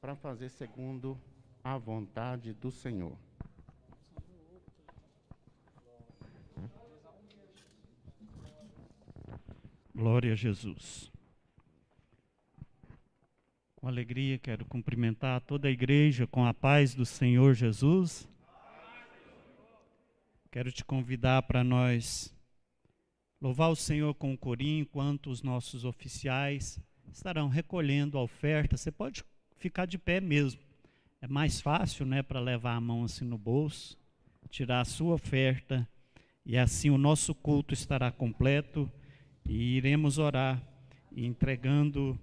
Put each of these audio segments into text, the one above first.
para fazer segundo a vontade do Senhor. Glória a Jesus. Com alegria quero cumprimentar toda a igreja com a paz do Senhor Jesus. Quero te convidar para nós louvar o Senhor com o corinho, enquanto os nossos oficiais estarão recolhendo a oferta. Você pode ficar de pé mesmo. É mais fácil, né, para levar a mão assim no bolso, tirar a sua oferta e assim o nosso culto estará completo e iremos orar entregando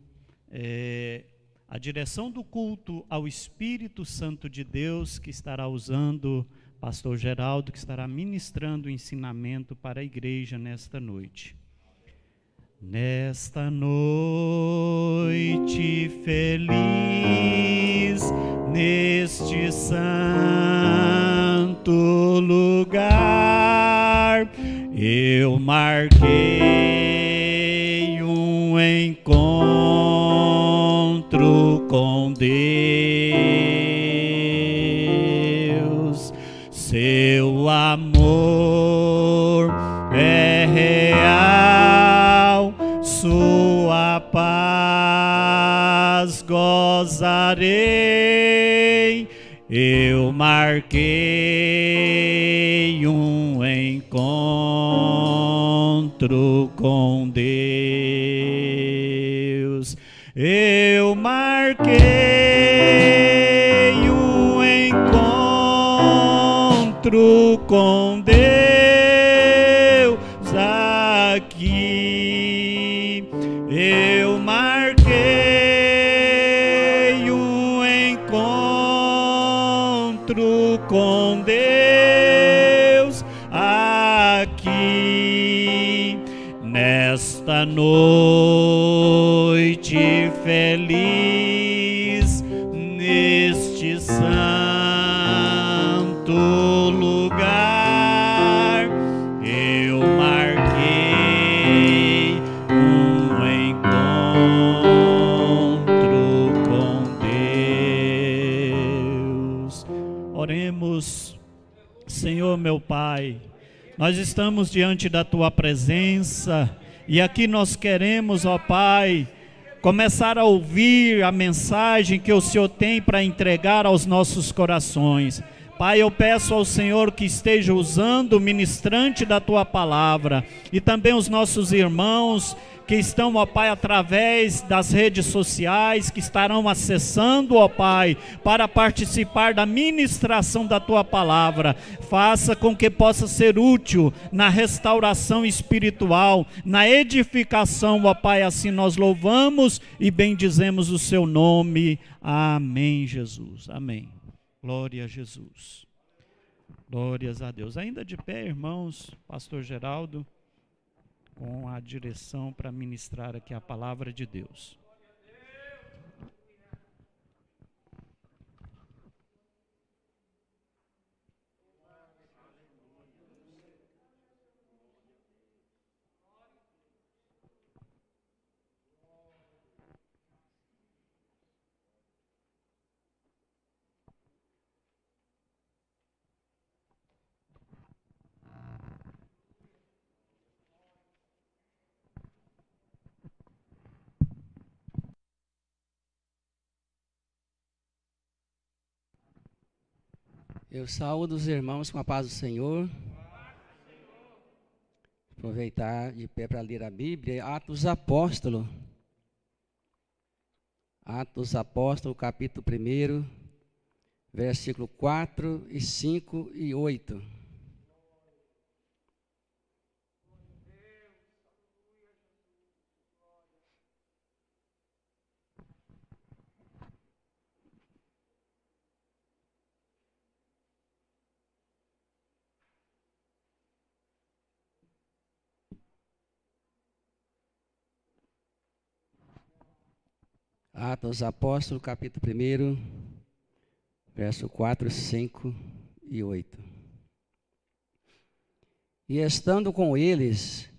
é, a direção do culto ao Espírito Santo de Deus que estará usando pastor Geraldo que estará ministrando o ensinamento para a igreja nesta noite. Nesta noite feliz, neste santo lugar, eu marquei um encontro com Deus. Seu amor gozarei. Eu marquei um encontro com Deus. Eu marquei um encontro com Deus aqui. Noite feliz neste santo lugar. Eu marquei um encontro com Deus. Oremos. Senhor meu Pai nós estamos diante da tua presença e aqui nós queremos, ó Pai, começar a ouvir a mensagem que o Senhor tem para entregar aos nossos corações. Pai, eu peço ao Senhor que esteja usando o ministrante da tua palavra e também os nossos irmãos que estão, ó Pai, através das redes sociais, que estarão acessando, ó Pai, para participar da ministração da tua palavra. Faça com que possa ser útil na restauração espiritual, na edificação, ó Pai. Assim nós louvamos e bendizemos o seu nome. Amém, Jesus. Amém. Glória a Jesus. Glórias a Deus. Ainda de pé, irmãos, Pastor Geraldo com a direção para ministrar aqui a palavra de Deus. Eu saúdo os irmãos com a paz do Senhor. Aproveitar de pé para ler a Bíblia, Atos Apóstolo. Atos Apóstolo, capítulo 1, versículo 4 e 5 e 8. Atos dos Apóstolos, capítulo 1, verso 4, 5 e 8. E estando com eles,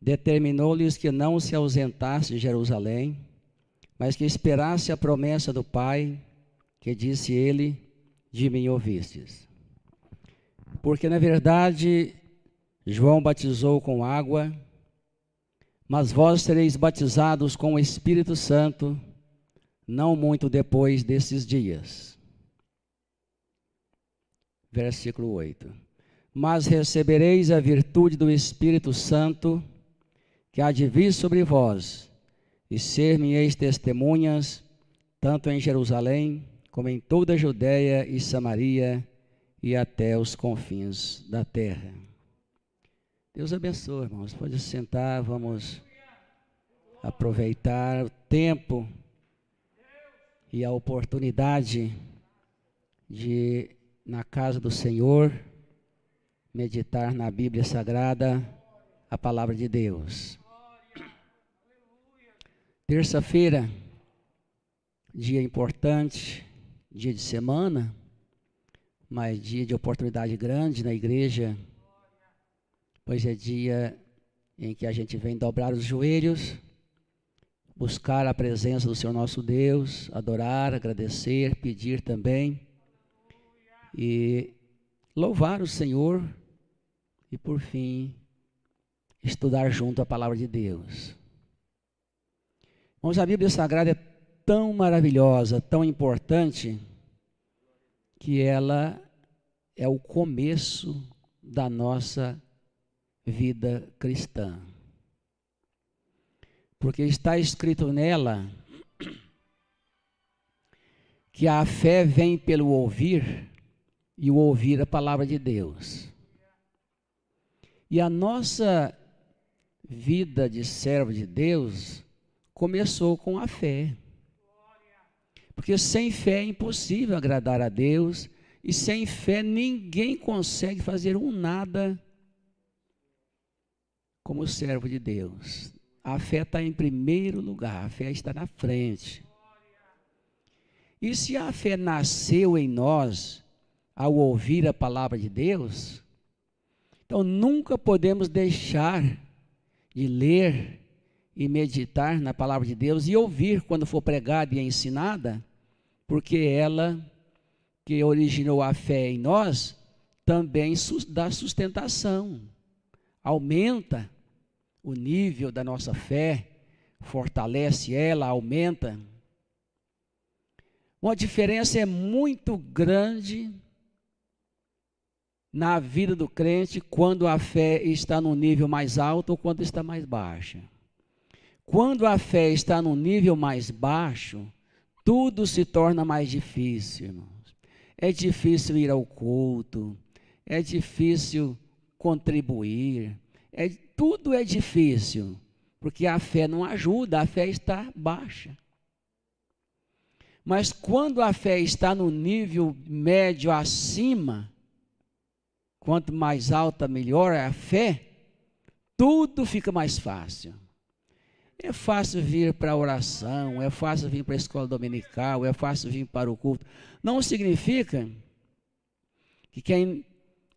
determinou-lhes que não se ausentasse de Jerusalém, mas que esperasse a promessa do Pai, que disse ele: De mim ouvistes. Porque na verdade, João batizou com água, mas vós sereis batizados com o Espírito Santo, não muito depois desses dias. Versículo 8. Mas recebereis a virtude do Espírito Santo, que há de vir sobre vós, e ser-me-eis testemunhas, tanto em Jerusalém, como em toda a Judéia e Samaria, e até os confins da terra. Deus abençoe, irmãos. Pode sentar, vamos aproveitar o tempo e a oportunidade de, na casa do Senhor, meditar na Bíblia Sagrada a palavra de Deus. Terça-feira, dia importante, dia de semana, mas dia de oportunidade grande na igreja, pois é dia em que a gente vem dobrar os joelhos, buscar a presença do Senhor nosso Deus, adorar, agradecer, pedir também e louvar o Senhor e por fim estudar junto a palavra de Deus. Irmãos, a Bíblia Sagrada é tão maravilhosa, tão importante, que ela é o começo da nossa vida cristã. Porque está escrito nela que a fé vem pelo ouvir e o ouvir a palavra de Deus. E a nossa vida de servo de Deus começou com a fé. Porque sem fé é impossível agradar a Deus, e sem fé ninguém consegue fazer um nada como servo de Deus. A fé está em primeiro lugar, a fé está na frente. E se a fé nasceu em nós ao ouvir a palavra de Deus, então nunca podemos deixar de ler e meditar na palavra de Deus e ouvir quando for pregada e ensinada, porque ela que originou a fé em nós também dá sustentação, aumenta o nível da nossa fé, fortalece ela, aumenta. Uma diferença é muito grande na vida do crente quando a fé está no nível mais alto ou quando está mais baixa. Quando a fé está no nível mais baixo, tudo se torna mais difícil, irmãos. É difícil ir ao culto, é difícil contribuir, é, tudo é difícil, porque a fé não ajuda, a fé está baixa. Mas quando a fé está no nível médio acima, quanto mais alta, melhor é a fé, tudo fica mais fácil. É fácil vir para a oração, é fácil vir para a escola dominical, é fácil vir para o culto. Não significa que quem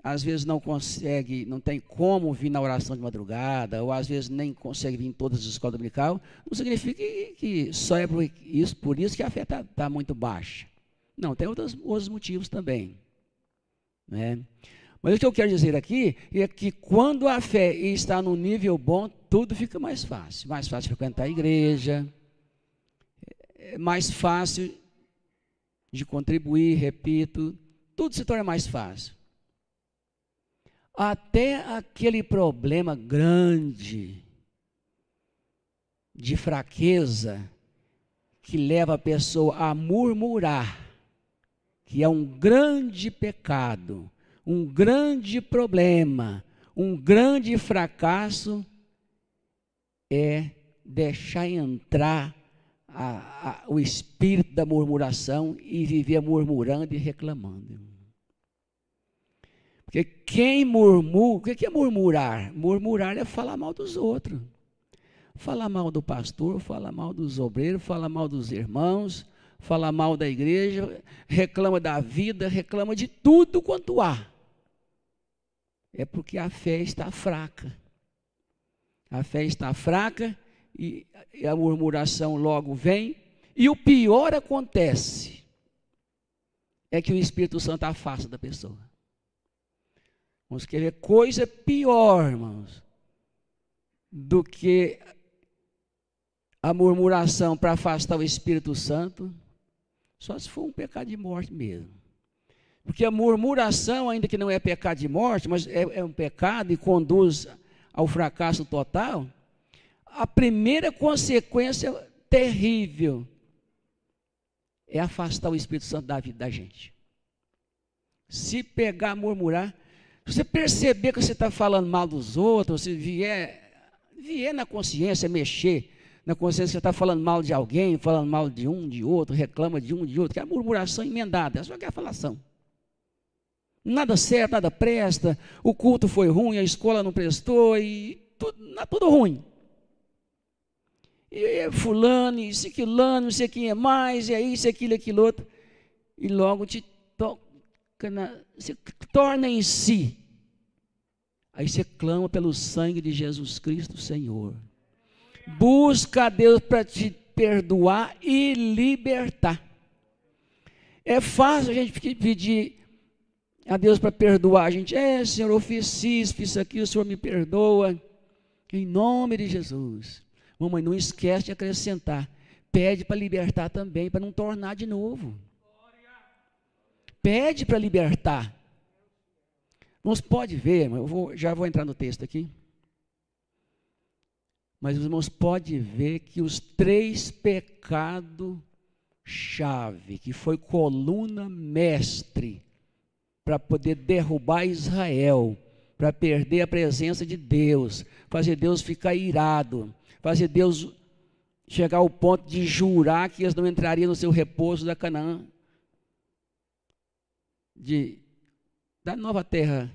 às vezes não consegue, não tem como vir na oração de madrugada, ou às vezes nem consegue vir em todas as escolas dominical, não significa que, que só é por isso, por isso que a fé está tá muito baixa. Não, tem outros, outros motivos também. Né? Mas o que eu quero dizer aqui é que quando a fé está no nível bom, tudo fica mais fácil. Mais fácil frequentar a igreja, é mais fácil de contribuir, repito, tudo se torna mais fácil. Até aquele problema grande de fraqueza que leva a pessoa a murmurar, que é um grande pecado um grande problema, um grande fracasso é deixar entrar a, a, o espírito da murmuração e viver murmurando e reclamando. Porque quem murmura, o que é murmurar? Murmurar é falar mal dos outros. Falar mal do pastor, falar mal dos obreiros, falar mal dos irmãos, falar mal da igreja, reclama da vida, reclama de tudo quanto há é porque a fé está fraca. A fé está fraca e a murmuração logo vem E o pior acontece é que o Espírito Santo afasta da pessoa. Vamos querer coisa pior, irmãos, do que a murmuração para afastar o Espírito Santo, só se for um pecado de morte mesmo. Porque a murmuração, ainda que não é pecado de morte, mas é, é um pecado e conduz ao fracasso total, a primeira consequência terrível é afastar o Espírito Santo da vida da gente. Se pegar, murmurar, você perceber que você está falando mal dos outros, se vier, vier na consciência mexer, na consciência que você está falando mal de alguém, falando mal de um, de outro, reclama de um, de outro, que é murmuração emendada, é só que é falação. Nada certo, nada presta, o culto foi ruim, a escola não prestou, e tudo, tudo ruim. E é fulano, isso, aquilo, não sei quem é mais, e é isso, aquilo, aquilo outro. E logo te toca, na, se torna em si. Aí você clama pelo sangue de Jesus Cristo, Senhor. Busca a Deus para te perdoar e libertar. É fácil a gente pedir a Deus para perdoar. A gente, é, Senhor, eu fiz isso, fiz o Senhor me perdoa. Em nome de Jesus. Mamãe, não esquece de acrescentar. Pede para libertar também, para não tornar de novo. Pede para libertar. Irmãos, pode ver, eu vou, já vou entrar no texto aqui. Mas os irmãos pode ver que os três pecados chave, que foi coluna mestre para poder derrubar Israel, para perder a presença de Deus, fazer Deus ficar irado, fazer Deus chegar ao ponto de jurar que eles não entrariam no seu repouso da Canaã, de da nova terra,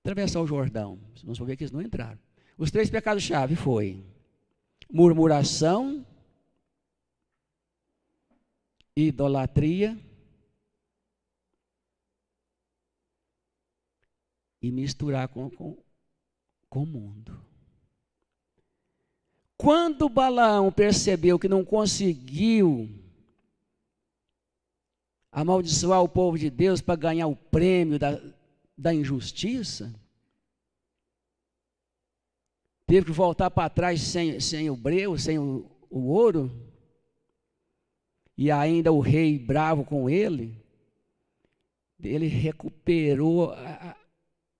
atravessar o Jordão. Vamos ver que eles não entraram. Os três pecados-chave foi murmuração, idolatria e misturar com, com, com o mundo. Quando Balaão percebeu que não conseguiu amaldiçoar o povo de Deus para ganhar o prêmio da, da injustiça, teve que voltar para trás sem, sem o breu, sem o, o ouro, e ainda o rei bravo com ele, ele recuperou a,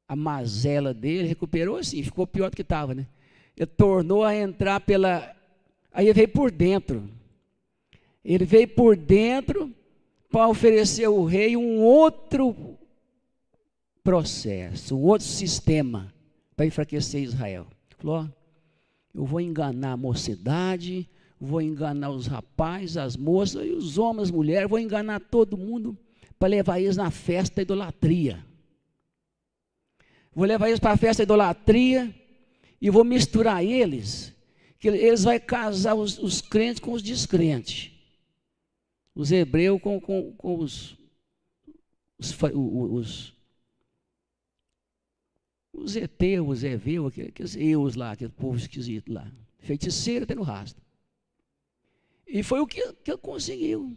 a mazela dele, recuperou assim, ficou pior do que estava, né? Ele tornou a entrar pela. Aí ele veio por dentro. Ele veio por dentro para oferecer ao rei um outro processo, um outro sistema para enfraquecer Israel. Falou: eu vou enganar a mocidade, vou enganar os rapazes, as moças e os homens, as mulheres, vou enganar todo mundo para levar eles na festa da idolatria. Vou levar eles para a festa da idolatria e vou misturar eles, que eles vão casar os, os crentes com os descrentes. Os hebreus com, com, com os, os, os os Eteus, os Eveus, aqueles eus lá, aquele povo esquisito lá. Feiticeiro até no rastro. E foi o que, que ele conseguiu.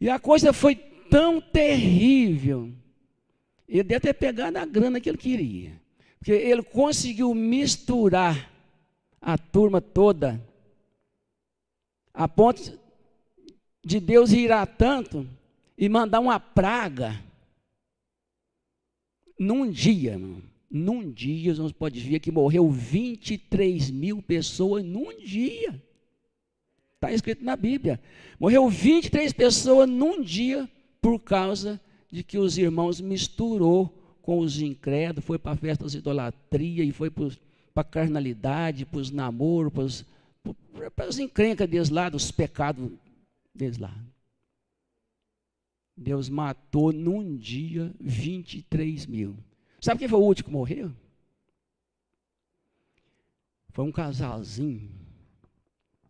E a coisa foi tão terrível. Ele deve ter pegado a grana que ele queria. Porque ele conseguiu misturar a turma toda, a ponto de Deus irá tanto e mandar uma praga num dia, num dia, nós pode ver que morreu 23 mil pessoas num dia. Está escrito na Bíblia. Morreu 23 pessoas num dia por causa de que os irmãos misturou com os incrédulos, foi para a festa das idolatria e foi para a carnalidade, para os namoros, para as encrencas deles lá, dos pecados deles lá. Deus matou num dia 23 mil. Sabe quem foi o último que morreu? Foi um casalzinho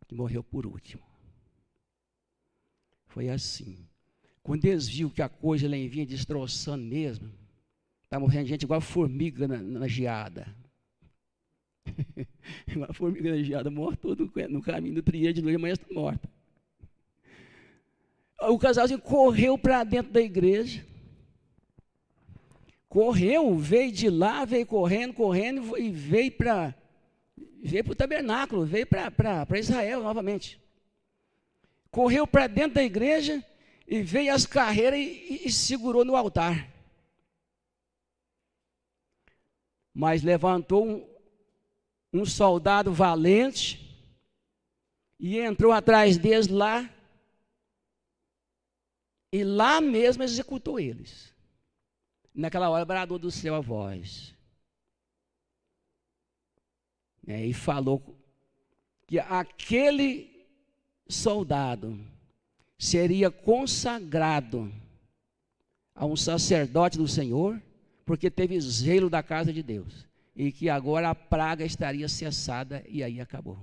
que morreu por último. Foi assim. Quando eles viram que a coisa lá vinha destroçando mesmo, está morrendo gente igual formiga na, na geada. Uma formiga granjeada morta no caminho do trilheiro de noite, amanhã está morta. O casalzinho correu para dentro da igreja. Correu, veio de lá, veio correndo, correndo e veio para veio o tabernáculo, veio para Israel novamente. Correu para dentro da igreja e veio as carreiras e, e segurou no altar. Mas levantou um, um soldado valente e entrou atrás deles lá e lá mesmo executou eles. Naquela hora bradou do céu a voz. É, e falou que aquele soldado seria consagrado a um sacerdote do Senhor, porque teve zelo da casa de Deus e que agora a praga estaria cessada e aí acabou.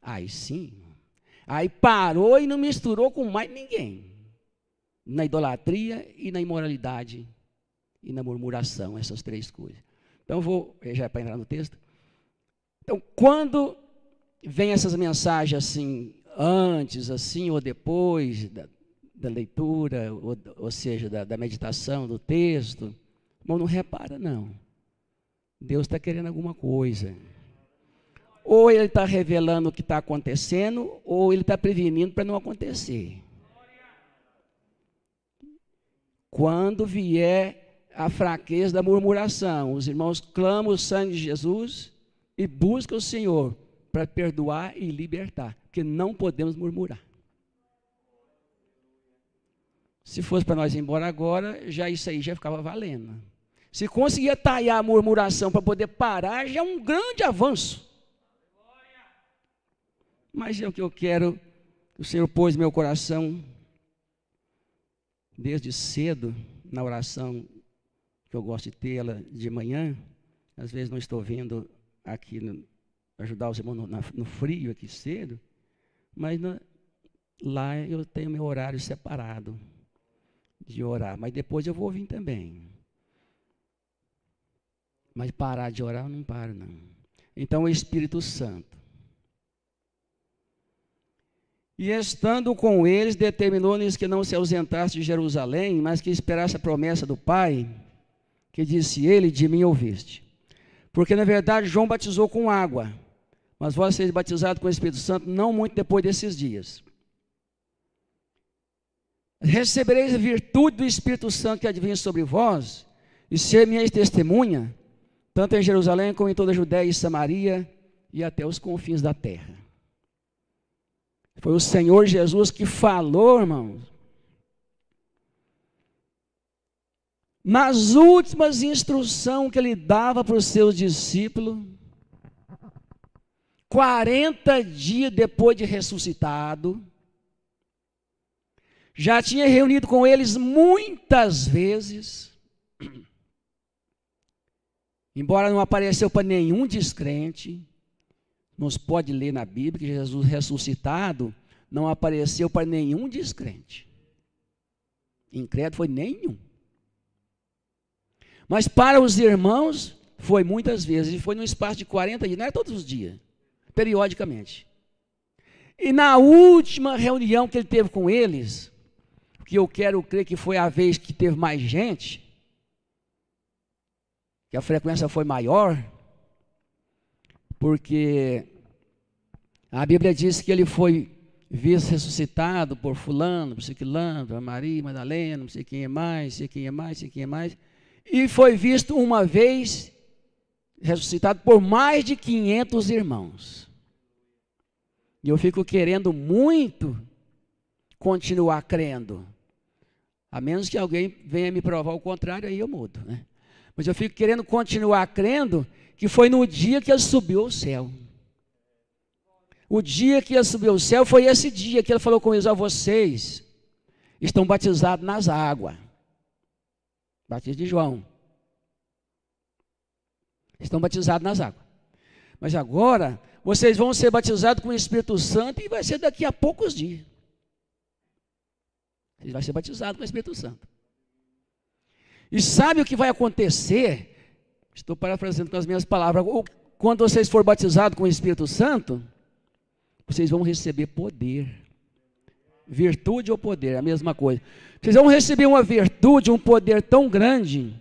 Aí sim. Aí parou e não misturou com mais ninguém. Na idolatria e na imoralidade e na murmuração, essas três coisas. Então vou, já é para entrar no texto. Então, quando vem essas mensagens assim, antes, assim, ou depois da, da leitura, ou, ou seja, da, da meditação do texto, irmão, não repara, não. Deus está querendo alguma coisa. Ou Ele está revelando o que está acontecendo, ou Ele está prevenindo para não acontecer. Quando vier a fraqueza da murmuração, os irmãos clamam o sangue de Jesus e buscam o Senhor para perdoar e libertar, porque não podemos murmurar. Se fosse para nós ir embora agora, já isso aí já ficava valendo. Se conseguir talhar a murmuração para poder parar, já é um grande avanço. Mas é o que eu quero, o Senhor pôs no meu coração, desde cedo, na oração que eu gosto de tê-la de manhã, às vezes não estou vindo aqui no, ajudar os irmãos no, no, frio aqui cedo, mas na, lá eu tenho meu horário separado de orar, mas depois eu vou vir também. Mas parar de orar eu não paro, não. Então o Espírito Santo. E estando com eles, determinou-lhes que não se ausentasse de Jerusalém, mas que esperasse a promessa do Pai, que disse ele: De mim ouviste. Porque na verdade João batizou com água, mas vós sereis batizados com o Espírito Santo não muito depois desses dias. Recebereis a virtude do Espírito Santo que advém sobre vós, e ser minha testemunha, tanto em Jerusalém como em toda a Judéia e Samaria e até os confins da terra. Foi o Senhor Jesus que falou, irmãos. Nas últimas instruções que ele dava para os seus discípulos, 40 dias depois de ressuscitado, já tinha reunido com eles muitas vezes, Embora não apareceu para nenhum descrente, nos pode ler na Bíblia que Jesus ressuscitado não apareceu para nenhum descrente. Incrédulo foi nenhum. Mas para os irmãos foi muitas vezes, e foi no espaço de 40 dias, não é todos os dias, periodicamente. E na última reunião que ele teve com eles, que eu quero crer que foi a vez que teve mais gente, que a frequência foi maior, porque a Bíblia diz que ele foi visto ressuscitado por fulano, por ciclano, por Maria, Madalena, não sei quem é mais, sei quem é mais, sei quem é mais, e foi visto uma vez ressuscitado por mais de 500 irmãos. E eu fico querendo muito continuar crendo. A menos que alguém venha me provar o contrário, aí eu mudo, né? Mas eu fico querendo continuar crendo que foi no dia que ele subiu ao céu. O dia que ele subiu ao céu foi esse dia que ele falou com eles: a vocês estão batizados nas águas. Batismo de João. Estão batizados nas águas. Mas agora vocês vão ser batizados com o Espírito Santo e vai ser daqui a poucos dias. Vocês vão ser batizados com o Espírito Santo. E sabe o que vai acontecer? Estou parafraseando com as minhas palavras. quando vocês forem batizados com o Espírito Santo, vocês vão receber poder. Virtude ou poder, a mesma coisa. Vocês vão receber uma virtude, um poder tão grande,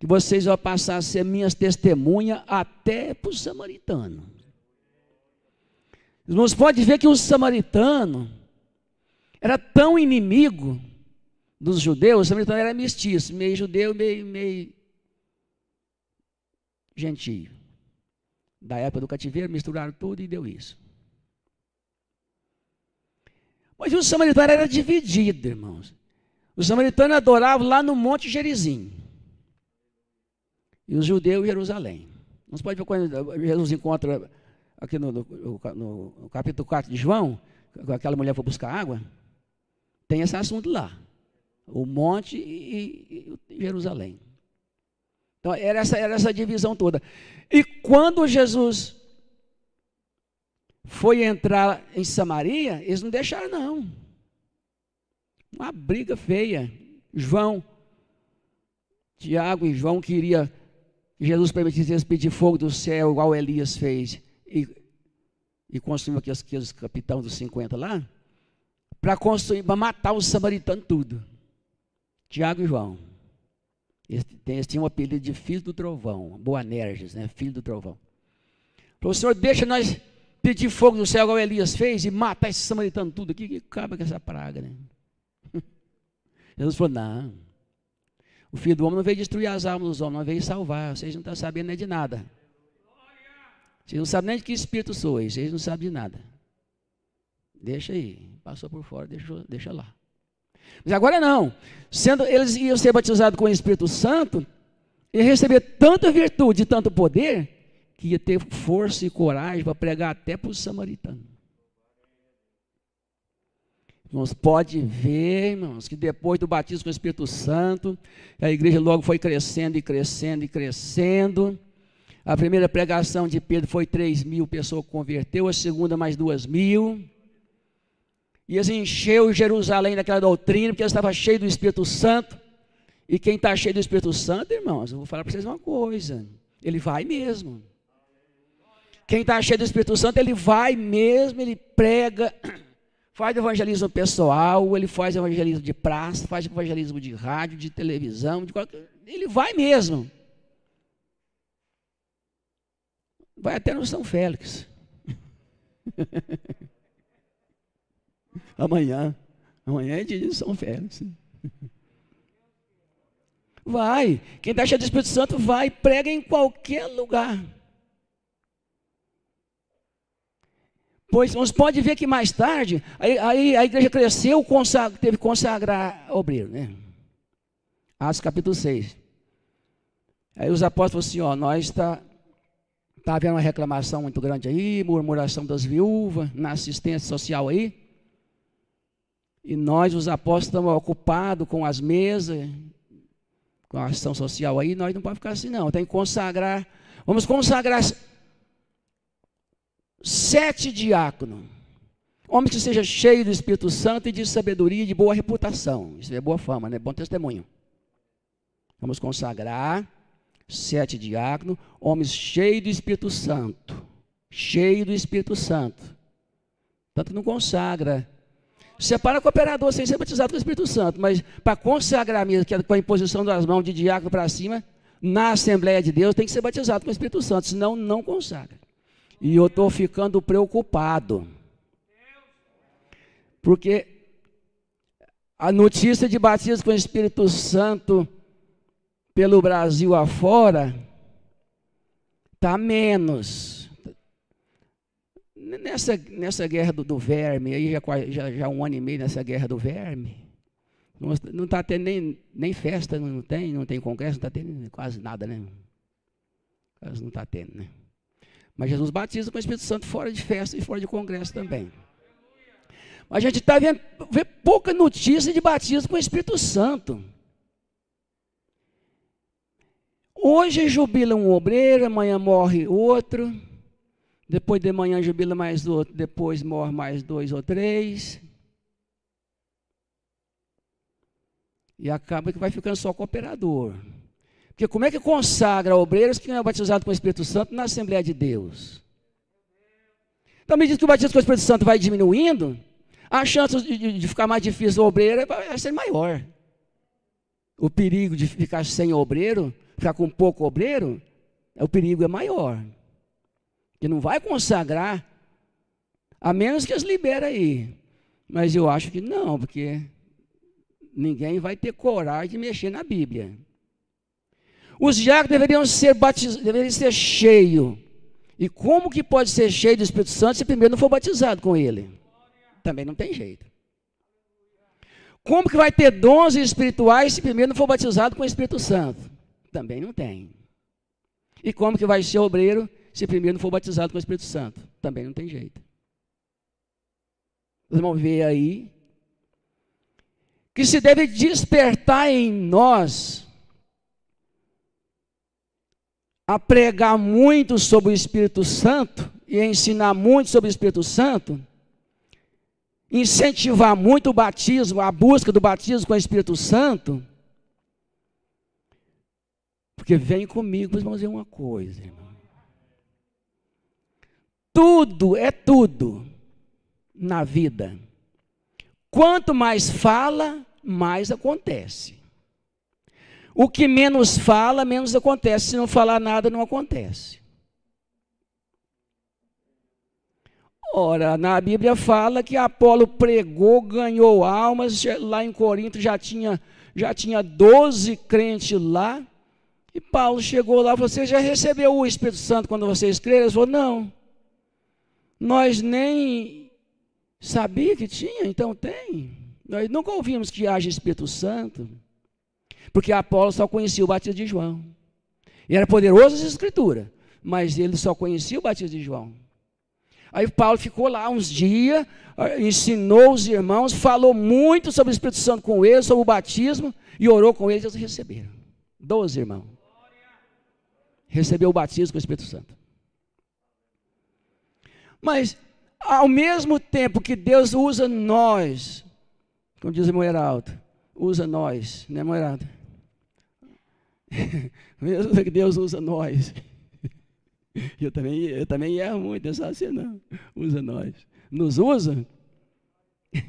que vocês vão passar a ser minhas testemunhas até para o samaritano. Os irmãos podem ver que o samaritano era tão inimigo dos judeus, o samaritano era mestiço, meio judeu, meio, meio gentio. Da época do cativeiro, misturaram tudo e deu isso. Mas o samaritano era dividido, irmãos. Os samaritanos adoravam lá no Monte Gerizim. E os judeus em Jerusalém. Você pode ver quando Jesus encontra aqui no, no, no capítulo 4 de João, aquela mulher foi buscar água, tem esse assunto lá. O monte e, e, Jerusalém. Então, era essa, era essa divisão toda. E quando Jesus foi entrar em Samaria, eles não deixaram, não. Uma briga feia. João, Tiago e João queria que Jesus permitisse eles pedir fogo do céu, igual Elias fez. E, e construiu aqueles, aqueles capitão dos 50 lá, para construir, para matar os samaritanos tudo. Tiago e João. Eles, eles tinham um apelido de filho do trovão, Boanerges, né? Filho do trovão. Falou, o Senhor, deixa nós pedir fogo do céu, igual Elias fez, e matar esses samaritanos tudo aqui, que acaba com essa praga, né? Jesus falou: Não. O filho do homem não veio destruir as almas dos homens, não veio salvar. Vocês não estão sabendo nem de nada. Vocês não sabem nem de que espírito sois. Vocês não sabem de nada. Deixa aí. Passou por fora, deixa, deixa lá. Mas agora não. Sendo eles iam ser batizados com o Espírito Santo e receber tanta virtude e tanto poder que ia ter força e coragem para pregar até para os samaritanos. Irmãos, pode ver, irmãos, que depois do batismo com o Espírito Santo, a igreja logo foi crescendo e crescendo e crescendo. A primeira pregação de Pedro foi 3 mil pessoas que converteu, a segunda mais 2 mil. E eles encheu Jerusalém daquela doutrina, porque eles estavam cheios do Espírito Santo. E quem está cheio do Espírito Santo, irmãos, eu vou falar para vocês uma coisa: ele vai mesmo. Quem está cheio do Espírito Santo, ele vai mesmo, ele prega faz evangelismo pessoal, ele faz evangelismo de praça, faz evangelismo de rádio, de televisão, de qualquer... ele vai mesmo. Vai até no São Félix. amanhã, amanhã é dia de São Félix. Vai. Quem está cheio do Espírito Santo vai, prega em qualquer lugar. Pois você pode ver que mais tarde, aí, aí a igreja cresceu, consag, teve que consagrar obreiro, né? Atos capítulo 6. Aí os apóstolos assim, ó, nós está tá havendo uma reclamação muito grande aí, murmuração das viúvas, na assistência social aí. E nós, os apóstolos, estamos ocupados com as mesas, com a ação social aí, nós não podemos ficar assim não, tem que consagrar, vamos consagrar sete diáconos. Homem que seja cheio do Espírito Santo e de sabedoria e de boa reputação. Isso é boa fama, né? Bom testemunho. Vamos consagrar sete diáconos, homens cheios do Espírito Santo. Cheio do Espírito Santo. Tanto não consagra. Separa cooperador sem ser batizado com o Espírito Santo, mas para consagrar mesmo, que é com a imposição das mãos de diácono para cima, na Assembleia de Deus tem que ser batizado com o Espírito Santo, senão não consagra. E eu estou ficando preocupado. Porque a notícia de batismo com o Espírito Santo pelo Brasil afora está menos. Nessa, nessa guerra do, do verme, aí já, já, já um ano e meio nessa guerra do verme, não está tendo nem, nem festa, não tem, não tem congresso, não está tendo quase nada, né? Quase não está tendo, né? Mas Jesus batiza com o Espírito Santo fora de festa e fora de congresso também. Mas a gente está vendo, vendo pouca notícia de batismo com o Espírito Santo. Hoje jubila um obreiro, amanhã morre outro. Depois de manhã jubila mais outro, depois morre mais dois ou três. E acaba que vai ficando só cooperador. Porque como é que consagra obreiros que não é batizado com o Espírito Santo na Assembleia de Deus? Então, à medida que o batismo com o Espírito Santo vai diminuindo, a chance de, de ficar mais difícil o obreiro vai ser maior. O perigo de ficar sem obreiro, ficar com pouco obreiro, o perigo é maior. Que não vai consagrar, a menos que as libere aí. Mas eu acho que não, porque ninguém vai ter coragem de mexer na Bíblia. Os diáconos deveriam ser deveriam ser cheios. E como que pode ser cheio do Espírito Santo se primeiro não for batizado com ele? Também não tem jeito. Como que vai ter dons espirituais se primeiro não for batizado com o Espírito Santo? Também não tem. E como que vai ser obreiro se primeiro não for batizado com o Espírito Santo? Também não tem jeito. Vocês vão ver aí que se deve despertar em nós a pregar muito sobre o Espírito Santo e ensinar muito sobre o Espírito Santo, incentivar muito o batismo, a busca do batismo com o Espírito Santo, porque vem comigo, vamos dizer uma coisa, irmão. Tudo é tudo na vida. Quanto mais fala, mais acontece. O que menos fala, menos acontece. Se não falar nada, não acontece. Ora, na Bíblia fala que Apolo pregou, ganhou almas, lá em Corinto já tinha, já tinha 12 crentes lá, e Paulo chegou lá, você já recebeu o Espírito Santo quando vocês creram? Ele falou, não, nós nem sabia que tinha, então tem. Nós nunca ouvimos que haja Espírito Santo. Porque Apolo só conhecia o batismo de João. E era poderoso as escrituras, mas ele só conhecia o batismo de João. Aí Paulo ficou lá uns dias, ensinou os irmãos, falou muito sobre o Espírito Santo com eles, sobre o batismo, e orou com eles e eles receberam. Doze irmãos. Recebeu o batismo com o Espírito Santo. Mas, ao mesmo tempo que Deus usa nós, como diz o irmão Heraldo, usa nós, né, irmão Heraldo? Mesmo que Deus usa nós. Eu também, eu também erro muito, é só assim não. Usa nós. Nos usa.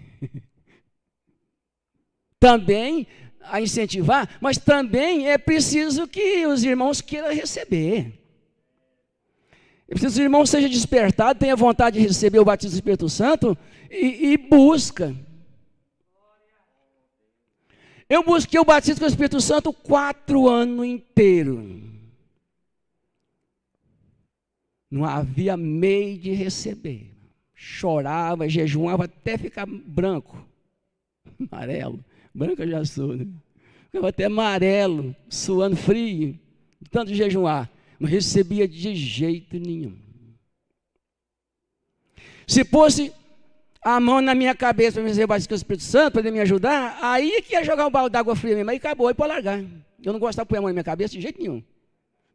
também a incentivar, mas também é preciso que os irmãos queiram receber. Preciso que os irmãos sejam despertados, tenham vontade de receber o batismo do Espírito Santo e, e busca. Eu busquei o batismo com o Espírito Santo quatro anos inteiro. Não havia meio de receber. Chorava, jejuava até ficar branco. Amarelo. Branco eu já sou, né? Ficava até amarelo, suando frio, tanto de jejuar. Não recebia de jeito nenhum. Se fosse a mão na minha cabeça para me batismo com o Espírito Santo, para me ajudar, aí que ia jogar um balde d'água fria mesmo, aí acabou, aí pode largar. Eu não gostava de pôr a mão na minha cabeça de jeito nenhum.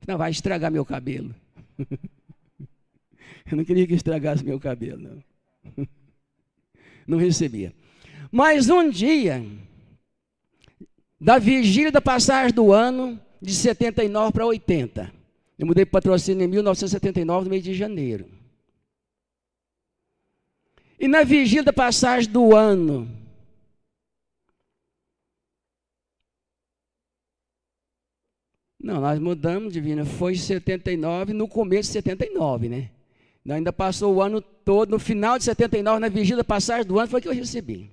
Não, vai estragar meu cabelo. Eu não queria que estragasse meu cabelo, não. Não recebia. Mas um dia, da vigília da passagem do ano, de 79 para 80, eu mudei para patrocínio em 1979, no mês de janeiro. E na vigília da passagem do ano, Não, nós mudamos, Divina, foi 79, no começo de 79, né? Ainda passou o ano todo, no final de 79, na vigília da passagem do ano, foi que eu recebi.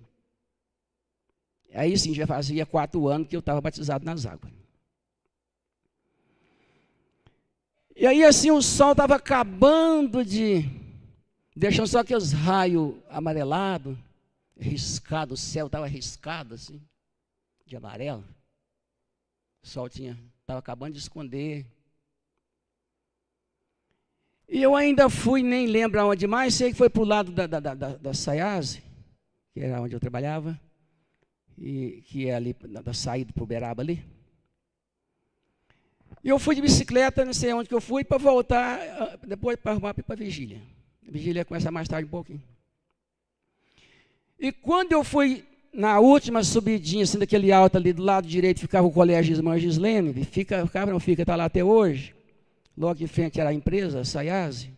Aí sim, já fazia quatro anos que eu estava batizado nas águas. E aí assim, o sol estava acabando de deixando só aqueles raios amarelados, riscado, o céu estava riscado assim, de amarelo. O sol tinha, estava acabando de esconder. E eu ainda fui, nem lembro aonde mais, sei que foi para o lado da, da, da, da Sayase, que era onde eu trabalhava, e que é ali da saída para o Uberaba ali. E eu fui de bicicleta, não sei onde que eu fui, para voltar, ah, depois para arrumar para vigília. A vigília começa mais tarde um pouquinho. E quando eu fui na última subidinha, assim, daquele alto ali do lado direito, ficava o colégio Irmã Gislene, fica, ficava, não fica, está lá até hoje. Logo em frente era a empresa, a Sayase.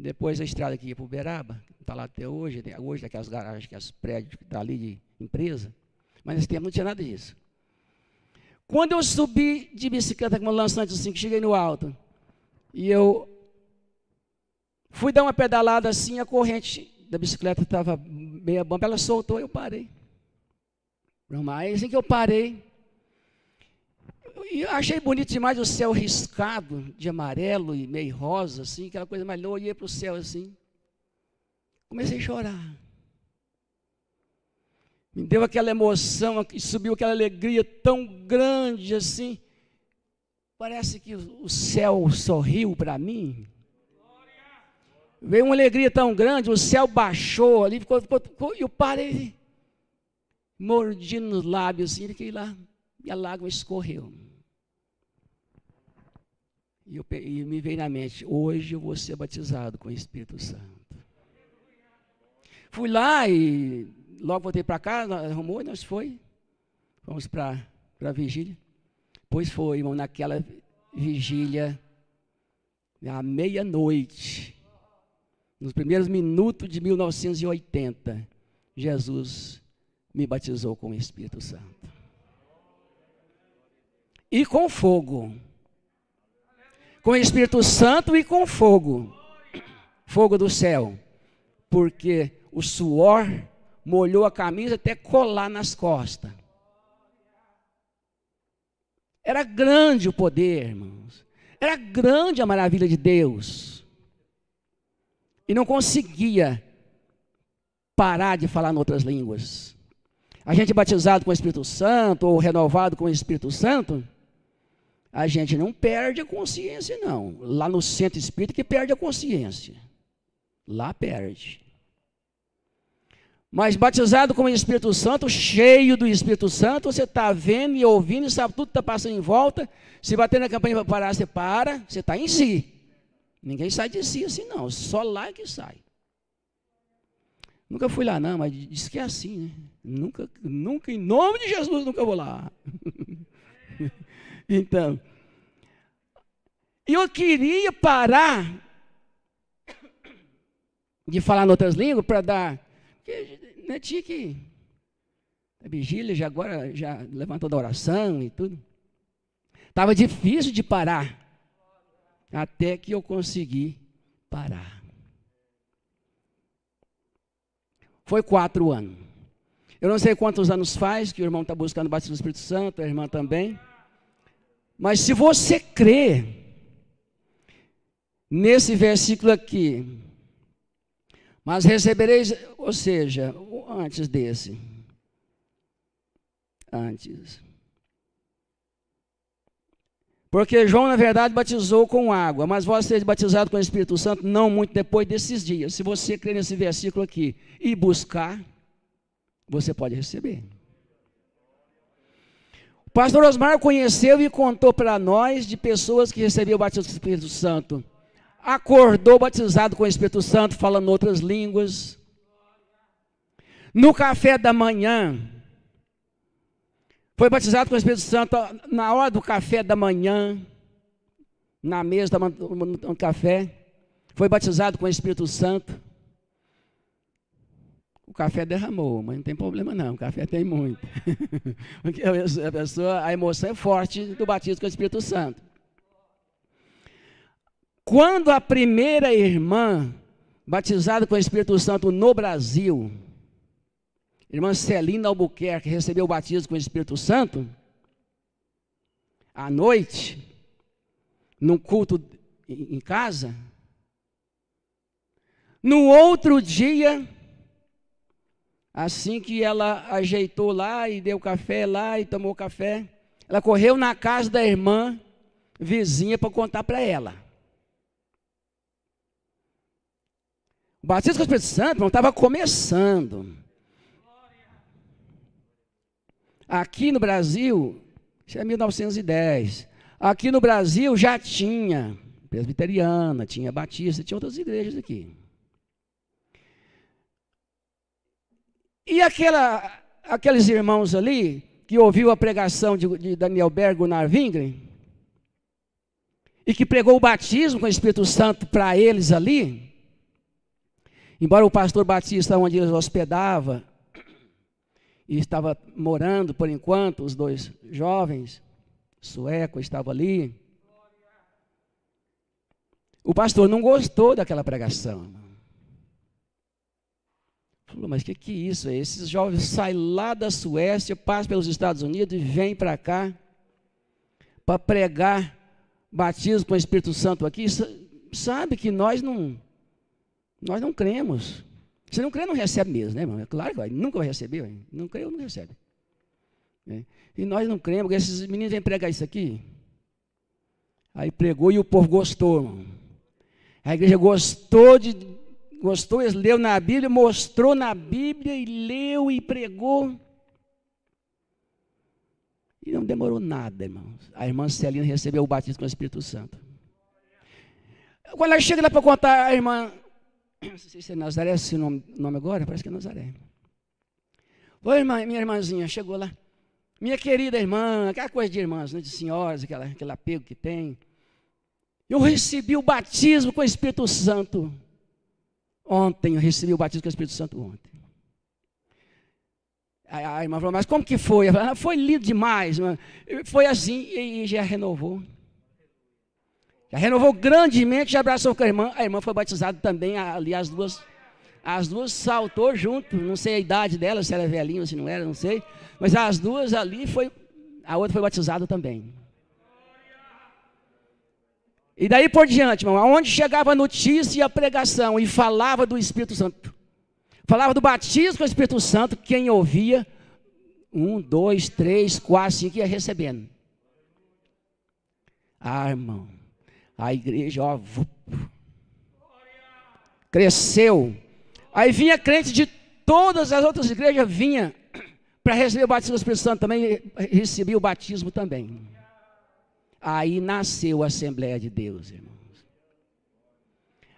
Depois a estrada que ia para Uberaba, está lá até hoje, hoje daquelas garagens, aqueles prédios que está ali de empresa. Mas nesse tempo não tinha nada disso. Quando eu subi de bicicleta com uma lançante assim, que cheguei no alto, e eu fui dar uma pedalada assim, a corrente da bicicleta estava meia bomba, ela soltou e eu parei. Aí assim que eu parei, e achei bonito demais o céu riscado de amarelo e meio rosa, assim, aquela coisa mais. Eu olhei para o céu assim, comecei a chorar. Me deu aquela emoção, subiu aquela alegria tão grande assim. Parece que o céu sorriu para mim. Veio uma alegria tão grande, o céu baixou ali, ficou, ficou, ficou, eu parei, mordi nos lábios, assim, fiquei lá, e a lágrima escorreu. E, eu, e me veio na mente, hoje eu vou ser batizado com o Espírito Santo. Fui lá e logo voltei para casa, arrumou e nós foi. Fomos para a vigília. Pois foi, irmão, naquela vigília, à meia-noite, nos primeiros minutos de 1980, Jesus me batizou com o Espírito Santo. E com fogo. Com o Espírito Santo e com fogo. Fogo do céu. Porque o suor molhou a camisa até colar nas costas. Era grande o poder, irmãos. Era grande a maravilha de Deus e não conseguia parar de falar em outras línguas. A gente batizado com o Espírito Santo ou renovado com o Espírito Santo, a gente não perde a consciência, não. Lá no centro espírita que perde a consciência. Lá perde. Mas batizado com o Espírito Santo, cheio do Espírito Santo, você está vendo e ouvindo, sabe tudo que está passando em volta. Se bater na campanha para parar, você para, você está em si. Ninguém sai de si assim, não. Só lá é que sai. Nunca fui lá, não, mas diz que é assim, né? Nunca, nunca, em nome de Jesus, nunca vou lá. então, eu queria parar de falar em outras línguas para dar. Porque, né, tinha que. A vigília já agora já levantou da oração e tudo. Estava difícil de parar até que eu consegui parar. Foi quatro anos. Eu não sei quantos anos faz que o irmão está buscando o batismo do Espírito Santo, a irmã também. Mas se você crê nesse versículo aqui, mas recebereis, ou seja, antes desse, antes. Porque João, na verdade, batizou com água, mas vós sereis batizados com o Espírito Santo não muito depois desses dias. Se você crer nesse versículo aqui e buscar, você pode receber. O pastor Osmar conheceu e contou para nós de pessoas que receberam o batismo do Espírito Santo. Acordou batizado com o Espírito Santo, falando outras línguas. No café da manhã, foi batizado com o Espírito Santo na hora do café da manhã, na mesa do café. Foi batizado com o Espírito Santo. O café derramou, mas não tem problema não, o café tem muito. Porque a pessoa, a emoção é forte do batismo com o Espírito Santo. Quando a primeira irmã batizada com o Espírito Santo no Brasil, irmã Celina Albuquerque recebeu o batismo com o Espírito Santo, à noite, num culto em casa, no outro dia, assim que ela ajeitou lá e deu café lá e tomou café, ela correu na casa da irmã vizinha para contar para ela. O batismo com o Espírito Santo não estava começando. Aqui no Brasil, isso é 1910. Aqui no Brasil já tinha presbiteriana, tinha batista, tinha outras igrejas aqui. E aquela aqueles irmãos ali que ouviu a pregação de, de Daniel Bergo Narvingren e que pregou o batismo com o Espírito Santo para eles ali, embora o pastor Batista, onde eles hospedava, e estava morando por enquanto, os dois jovens, sueco estava ali. O pastor não gostou daquela pregação. Falou, mas o que, que é isso? Esses jovens saem lá da Suécia, passam pelos Estados Unidos e vêm para cá para pregar batismo com o Espírito Santo aqui. Sabe que nós não, nós não cremos. Se não crê, não recebe mesmo, né, irmão? É claro que vai, nunca vai receber. Não crê, não recebe. É. E nós não cremos, porque esses meninos vêm pregar isso aqui. Aí pregou e o povo gostou, irmão. A igreja gostou de gostou, ele leu na Bíblia, mostrou na Bíblia e leu e pregou. E não demorou nada, irmãos. A irmã Celina recebeu o batismo com o Espírito Santo. Quando ela chega lá para contar, a irmã, não sei se é Nazaré, esse nome, nome agora, parece que é Nazaré. Oi, irmã, minha irmãzinha, chegou lá. Minha querida irmã, aquela coisa de irmãs, né, de senhoras, aquela, aquele apego que tem. Eu recebi o batismo com o Espírito Santo. Ontem eu recebi o batismo com o Espírito Santo ontem. A, a irmã falou, mas como que foi? Falei, ah, foi lindo demais. Foi assim e, e já renovou. Já renovou grandemente, já abraçou com a irmã. A irmã foi batizada também, ali as duas. As duas saltou junto, não sei a idade dela, se era velhinha ou se não era, não sei. Mas as duas ali foi, a outra foi batizada também. E daí por diante, irmão, aonde chegava a notícia e a pregação e falava do Espírito Santo, falava do batismo com o Espírito Santo, quem ouvia, um, dois, três, quatro, cinco, ia recebendo. Ah, irmão, a igreja, ó, cresceu. Aí vinha crente de todas as outras igrejas, vinha para receber o batismo do Espírito Santo também, recebia o batismo também. Aí nasceu a Assembleia de Deus, irmãos.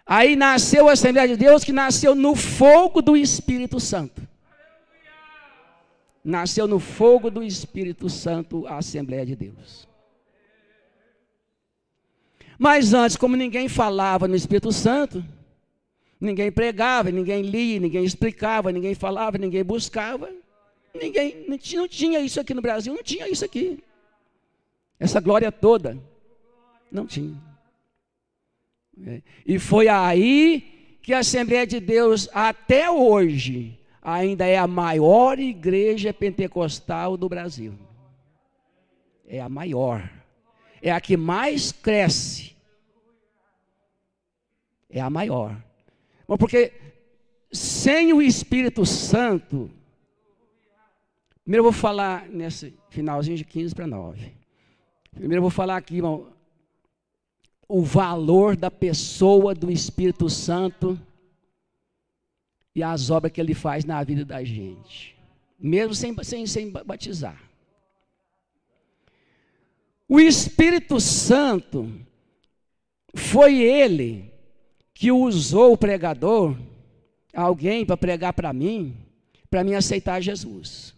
Aí nasceu a Assembleia de Deus que nasceu no fogo do Espírito Santo. Nasceu no fogo do Espírito Santo a Assembleia de Deus. Mas antes, como ninguém falava no Espírito Santo, ninguém pregava, ninguém lia, ninguém explicava, ninguém falava, ninguém buscava, ninguém não tinha isso aqui no Brasil, não tinha isso aqui. Essa glória toda. Não tinha. É. E foi aí que a Assembleia de Deus, até hoje, ainda é a maior igreja pentecostal do Brasil. É a maior. É a que mais cresce. É a maior. Porque sem o Espírito Santo, primeiro eu vou falar nesse finalzinho de 15 para 9. Primeiro eu vou falar aqui, irmão, o valor da pessoa do Espírito Santo e as obras que ele faz na vida da gente, mesmo sem, sem, sem batizar. O Espírito Santo foi ele que usou o pregador, alguém para pregar para mim, para mim aceitar Jesus.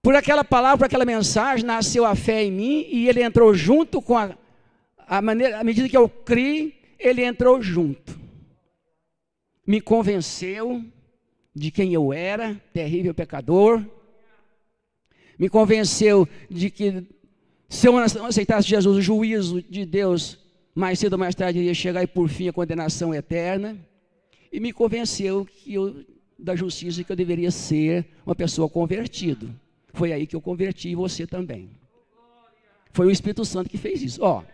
Por aquela palavra, por aquela mensagem, nasceu a fé em mim e ele entrou junto com a, a maneira, à medida que eu criei, ele entrou junto. Me convenceu de quem eu era, terrível pecador. Me convenceu de que se eu não aceitasse Jesus, o juízo de Deus, mais cedo ou mais tarde, iria chegar e por fim a condenação eterna. E me convenceu que eu, da justiça que eu deveria ser uma pessoa convertida. Foi aí que eu converti você também. Foi o Espírito Santo que fez isso. Ó,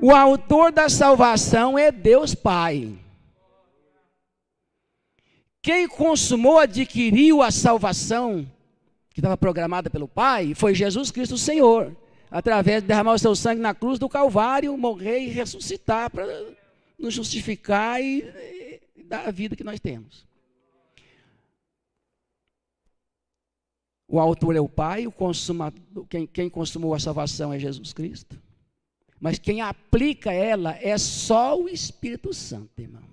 o autor da salvação é Deus Pai. Quem consumou, adquiriu a salvação estava programada pelo Pai foi Jesus Cristo Senhor, através de derramar o seu sangue na cruz do Calvário, morrer e ressuscitar para nos justificar e, e dar a vida que nós temos. O autor é o Pai, o consumador, quem, quem consumou a salvação é Jesus Cristo. Mas quem aplica ela é só o Espírito Santo, irmão.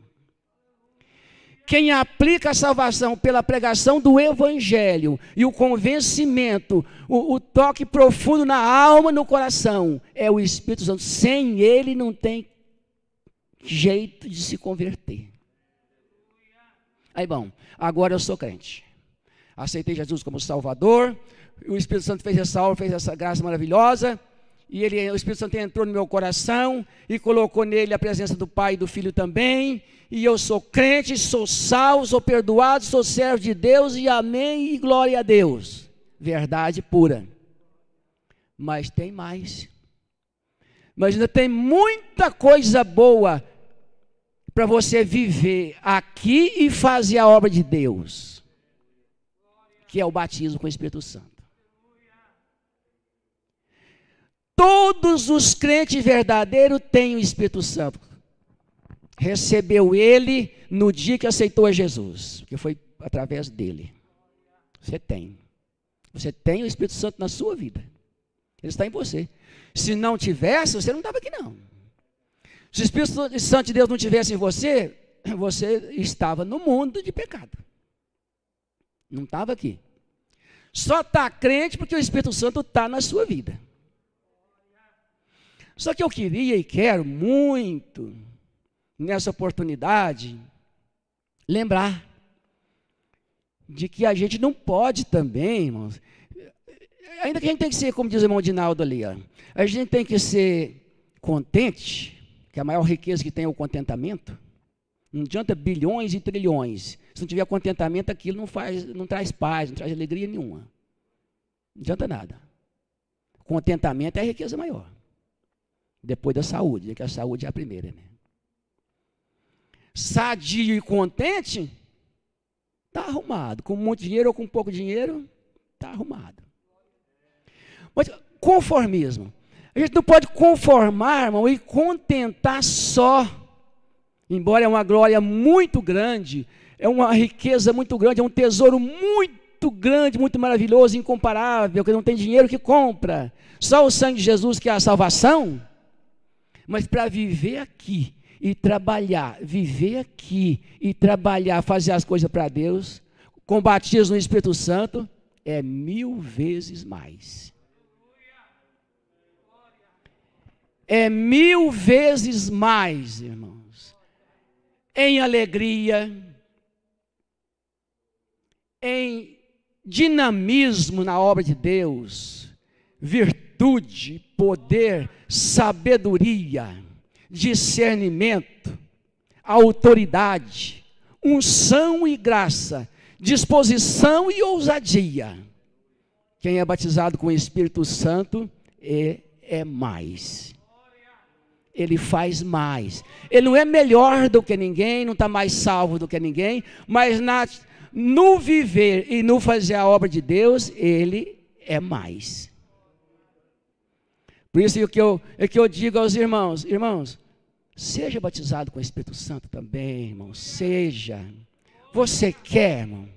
Quem aplica a salvação pela pregação do Evangelho e o convencimento, o, o, toque profundo na alma, no coração, é o Espírito Santo. Sem ele não tem jeito de se converter. Aí, bom, agora eu sou crente. Aceitei Jesus como Salvador. O Espírito Santo fez essa obra, fez essa graça maravilhosa e ele, o Espírito Santo entrou no meu coração e colocou nele a presença do Pai e do Filho também. E eu sou crente, sou salvo, sou perdoado, sou servo de Deus e amém e glória a Deus. Verdade pura. Mas tem mais. Mas ainda tem muita coisa boa para você viver aqui e fazer a obra de Deus, que é o batismo com o Espírito Santo. Todos os crentes verdadeiros têm o Espírito Santo. Recebeu ele no dia que aceitou a Jesus, que foi através dele. Você tem. Você tem o Espírito Santo na sua vida. Ele está em você. Se não tivesse, você não estava aqui não. Se o Espírito Santo de Deus não tivesse em você, você estava no mundo de pecado. Não estava aqui. Só está crente porque o Espírito Santo está na sua vida. Só que eu queria e quero muito, nessa oportunidade, lembrar de que a gente não pode também, irmãos, ainda que a gente tem que ser, como diz o irmão Dinaldo ali, ó, a gente tem que ser contente, que a maior riqueza que tem é o contentamento. Não adianta bilhões e trilhões. Se não tiver contentamento, aquilo não faz, não traz paz, não traz alegria nenhuma. Não adianta nada. Contentamento é a riqueza maior. Depois da saúde, que a saúde é a primeira. Né? Sadio e contente, está arrumado. Com muito dinheiro ou com pouco dinheiro, está arrumado. Mas conformismo. A gente não pode conformar, irmão, e contentar só. Embora é uma glória muito grande, é uma riqueza muito grande, é um tesouro muito grande, muito maravilhoso, incomparável, que não tem dinheiro que compra. Só o sangue de Jesus que é a salvação. Mas para viver aqui e trabalhar, viver aqui e trabalhar, fazer as coisas para Deus, com batismo no Espírito Santo, é mil vezes mais. É mil vezes mais, irmãos. Em alegria, em dinamismo na obra de Deus, virtude virtude, poder, sabedoria, discernimento, autoridade, unção e graça, disposição e ousadia. Quem é batizado com o Espírito Santo é, é mais. Ele faz mais. Ele não é melhor do que ninguém, não está mais salvo do que ninguém, mas na, no viver e no fazer a obra de Deus, ele é mais. Por isso é que eu, é que eu digo aos irmãos, irmãos, seja batizado com o Espírito Santo também, irmão, seja. Você quer, irmão?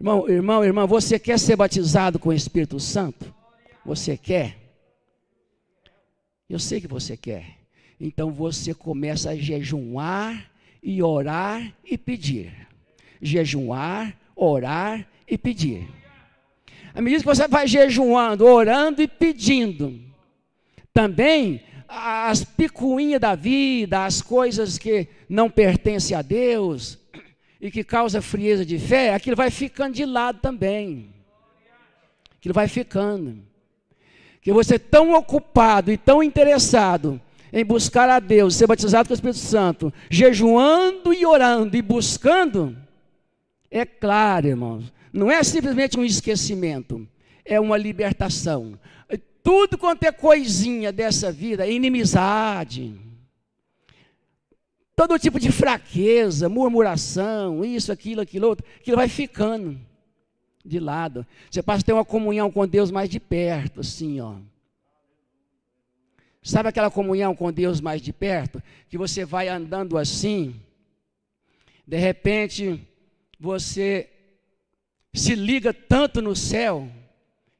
Irmão, irmão, irmão, você quer ser batizado com o Espírito Santo? Você quer? Eu sei que você quer. Então você começa a jejuar e orar e pedir. Jejuar, orar e pedir. À medida que você vai jejuando, orando e pedindo, também as picuinhas da vida, as coisas que não pertencem a Deus e que causa frieza de fé, aquilo vai ficando de lado também. Aquilo vai ficando. Que você tão ocupado e tão interessado em buscar a Deus, ser batizado com o Espírito Santo, jejuando e orando e buscando, é claro, irmãos, não é simplesmente um esquecimento, é uma libertação tudo quanto é coisinha dessa vida, inimizade, todo tipo de fraqueza, murmuração, isso, aquilo, aquilo outro, aquilo vai ficando de lado. Você passa a ter uma comunhão com Deus mais de perto, assim, ó. Sabe aquela comunhão com Deus mais de perto? Que você vai andando assim, de repente você se liga tanto no céu,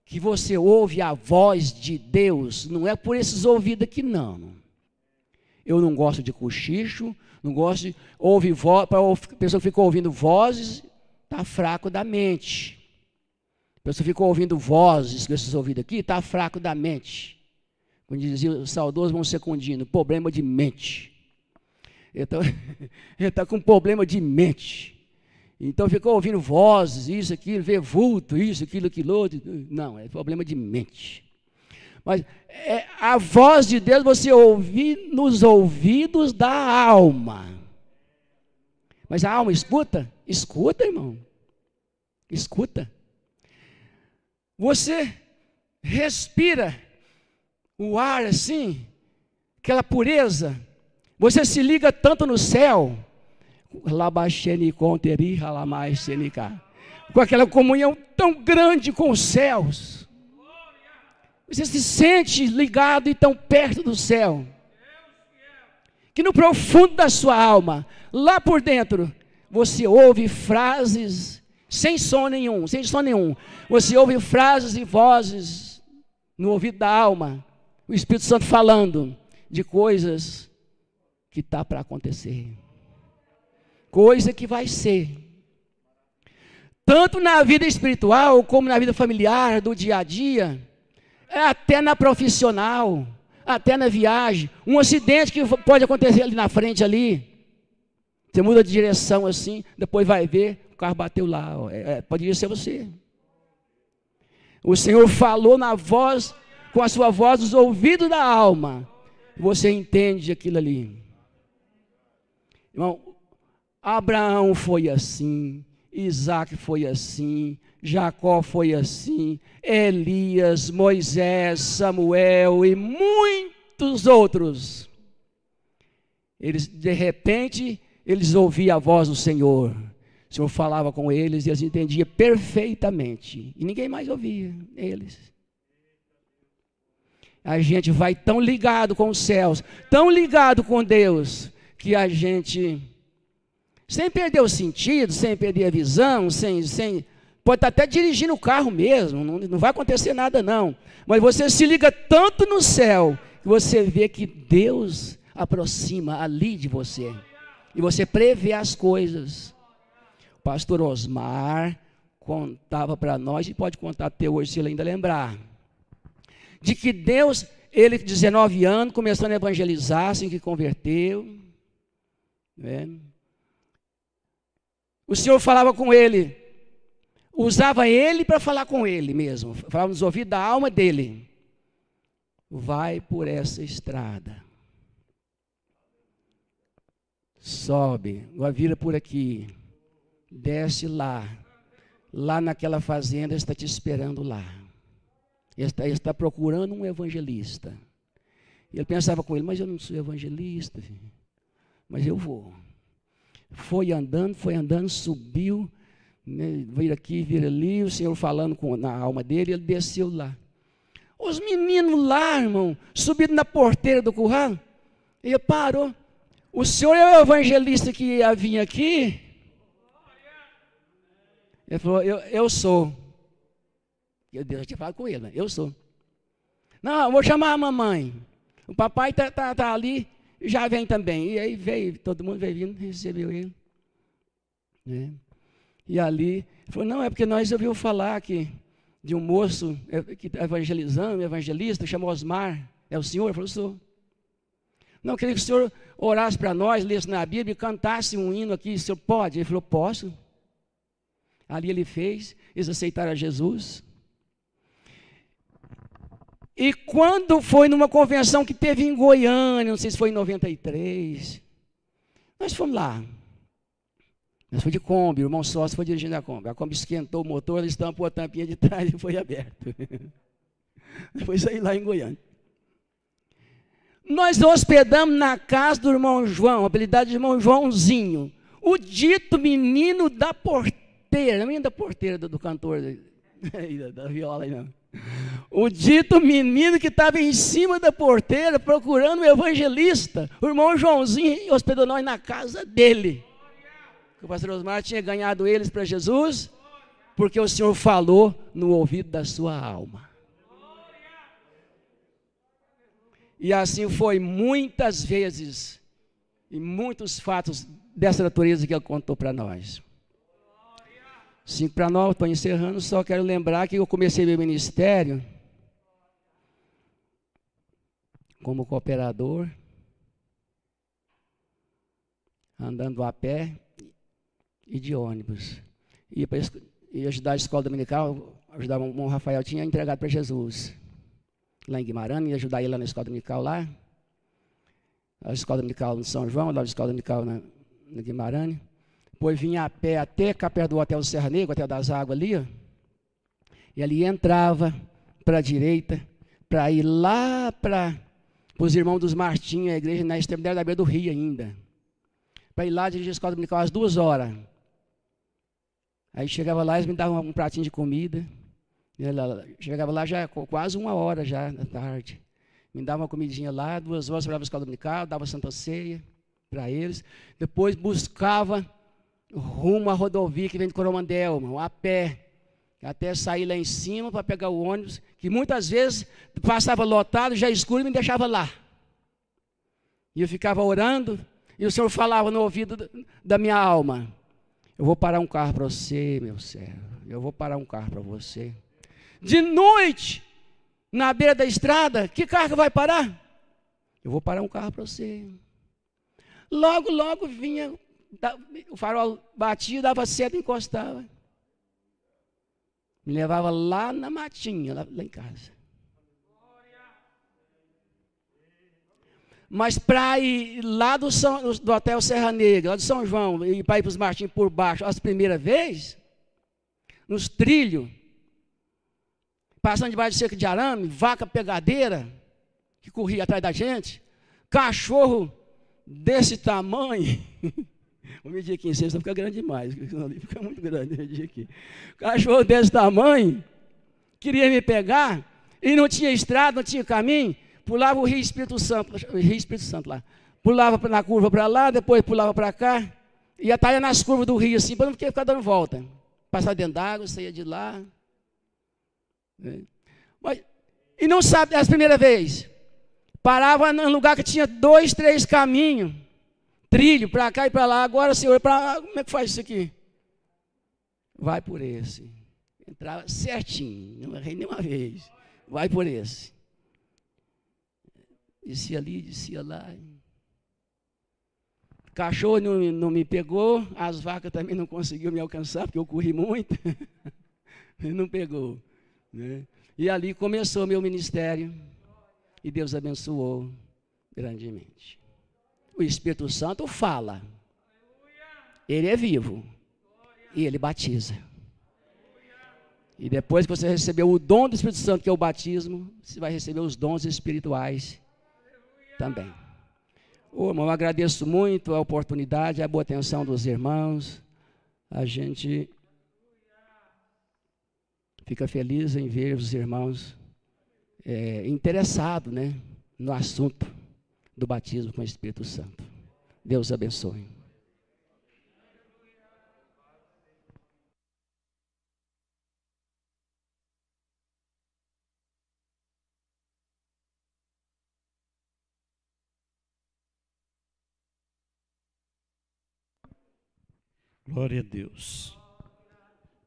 que você ouve a voz de Deus, não é por esses ouvidos aqui, não. Eu não gosto de cochicho, não gosto de ouvir voz, para a pessoa que fica ouvindo vozes, está fraco da mente. A pessoa ficou ouvindo vozes com esses ouvidos aqui, está fraco da mente. Quando dizia o saudoso vão secundino, problema de mente. Ele está tá com problema de mente. Então ficou ouvindo vozes, isso, aquilo, vê vulto, isso, aquilo, aquilo outro. Não, é problema de mente. Mas é a voz de Deus você ouvir nos ouvidos da alma. Mas a alma escuta? Escuta, irmão. Escuta. Você respira o ar assim, aquela pureza. Você se liga tanto no céu com aquela comunhão tão grande com os céus. Você se sente ligado e tão perto do céu. Que no profundo da sua alma, lá por dentro, você ouve frases sem som nenhum, sem som nenhum. Você ouve frases e vozes no ouvido da alma, o Espírito Santo falando de coisas que está para acontecer coisa que vai ser. Tanto na vida espiritual, como na vida familiar, do dia a dia, até na profissional, até na viagem. Um acidente que pode acontecer ali na frente ali. Você muda de direção assim, depois vai ver, o carro bateu lá. É, é, poderia ser você. O Senhor falou na voz, com a sua voz, nos ouvidos da alma. Você entende aquilo ali. Irmão, Abraão foi assim, Isaac foi assim, Jacó foi assim, Elias, Moisés, Samuel e muitos outros. Eles, de repente, eles ouviam a voz do Senhor. O Senhor falava com eles e eles entendiam perfeitamente. E ninguém mais ouvia eles. A gente vai tão ligado com os céus, tão ligado com Deus, que a gente sem perder o sentido, sem perder a visão, sem, sem pode estar até dirigindo o carro mesmo, não, não vai acontecer nada não. Mas você se liga tanto no céu que você vê que Deus aproxima ali de você. E você prevê as coisas. O pastor Osmar contava para nós, e pode contar até hoje se ele ainda lembrar, de que Deus, ele 19 anos, começando a evangelizar, assim que converteu, né? O Senhor falava com ele, usava ele para falar com ele mesmo, falava nos ouvidos da alma dele. Vai por essa estrada. Sobe, agora vira por aqui. Desce lá. Lá naquela fazenda está te esperando lá. Ele está, está procurando um evangelista. E ele pensava com ele, mas eu não sou evangelista, filho. mas eu vou. Foi andando, foi andando, subiu, né, veio aqui, vir ali, o Senhor falando com, na alma dele, ele desceu lá. Os meninos lá, irmão, subindo na porteira do curral, ele parou. O senhor é o evangelista que ia vir aqui? Ele falou, eu, eu sou. Eu, Deus tinha falado com ele, né? eu sou. Não, eu vou chamar a mamãe. O papai está tá, tá ali já vem também. E aí veio, todo mundo veio vindo, recebeu ele. Né? E ali, falou, não, é porque nós ouvimos falar que de um moço é, que está evangelizando, evangelista, chamou Osmar. É o senhor? Ele falou, sou. Não, queria que o senhor orasse para nós, lesse na Bíblia e cantasse um hino aqui. O senhor pode? Ele falou, posso. Ali ele fez, eles aceitaram a Jesus. E quando foi numa convenção que teve em Goiânia, não sei se foi em 93, nós fomos lá. Nós fomos de Kombi, o irmão sócio foi dirigindo a Kombi. A Kombi esquentou o motor, ele estampou a tampinha de trás e foi aberto. Depois saí lá em Goiânia. Nós hospedamos na casa do irmão João, apelidado de irmão Joãozinho, o dito menino da porteira, menino da porteira do, do cantor da, da viola não. O dito menino que estava em cima da porteira procurando o evangelista, o irmão Joãozinho, hospedou nós na casa dele. O pastor Osmar tinha ganhado eles para Jesus, porque o Senhor falou no ouvido da sua alma. E assim foi muitas vezes, e muitos fatos dessa natureza que ele contou para nós. Cinco para nove, estou encerrando, só quero lembrar que eu comecei meu ministério como cooperador, andando a pé e de ônibus. Ia, para, ajudar a escola dominical, ajudar o Rafael, tinha entregado para Jesus. Lá em Guimarães, ia ajudar ele lá na escola dominical lá. A escola dominical em São João, lá na escola dominical na, na Guimarães. Depois vinha a pé até cá perto do Hotel Serra Negra, Hotel das Águas ali. E ali entrava para a direita, para ir lá para os irmãos dos Martins, a igreja na extremidade da beira do rio ainda. Para ir lá dirigir a escola dominical às duas horas. Aí chegava lá, eles me davam um pratinho de comida. Chegava lá já quase uma hora já da tarde. Me dava uma comidinha lá, duas horas para a escola dominical, dava santa ceia para eles. Depois buscava rumo à rodovia que vem de Coromandel, irmão, a pé. Até sair lá em cima para pegar o ônibus, que muitas vezes passava lotado, já escuro e me deixava lá. E eu ficava orando, e o Senhor falava no ouvido da minha alma: Eu vou parar um carro para você, meu servo. Eu vou parar um carro para você. De noite, na beira da estrada, que carro vai parar? Eu vou parar um carro para você. Logo, logo vinha, o farol batia, dava seta e encostava. Me levava lá na matinha, lá, lá em casa. Mas para ir lá do, São, do Hotel Serra Negra, lá do São João, e para ir para os Martins por baixo, as primeira vez, nos trilhos, passando debaixo de cerca de arame, vaca pegadeira, que corria atrás da gente, cachorro desse tamanho, Vou medir aqui em sexta, fica grande demais. Fica muito grande medir aqui. Cachorro desse tamanho, queria me pegar, e não tinha estrada, não tinha caminho, pulava o Rio Espírito Santo, o Rio Espírito Santo lá. Pulava na curva para lá, depois pulava para cá, ia estar nas curvas do rio assim, para não ficar dando volta. Passava dentro d'água, saía de lá. É. Mas, e não sabe, as primeira vez, parava num lugar que tinha dois, três caminhos trilho para cá e para lá. Agora, Senhor, como é que faz isso aqui? Vai por esse. Entrava certinho, não errei nenhuma vez. Vai por esse. Descia ali, descia lá. Cachorro não, não me pegou, as vacas também não conseguiu me alcançar, porque eu corri muito. não pegou. Né? E ali começou meu ministério. E Deus abençoou grandemente. O Espírito Santo fala. Ele é vivo. E ele batiza. E depois que você recebeu o dom do Espírito Santo, que é o batismo, você vai receber os dons espirituais também. Ô, irmão, eu agradeço muito a oportunidade, a boa atenção dos irmãos. A gente fica feliz em ver os irmãos é, interessados né, no assunto do batismo com o Espírito Santo. Deus abençoe. Glória a Deus.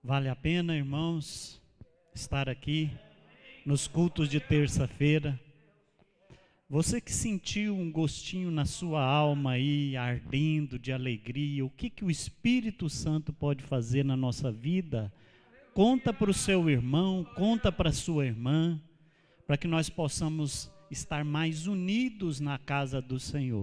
Vale a pena, irmãos, estar aqui nos cultos de terça-feira você que sentiu um gostinho na sua alma aí, ardendo de alegria, o que, que o Espírito Santo pode fazer na nossa vida? Conta para o seu irmão, conta para a sua irmã, para que nós possamos estar mais unidos na casa do Senhor.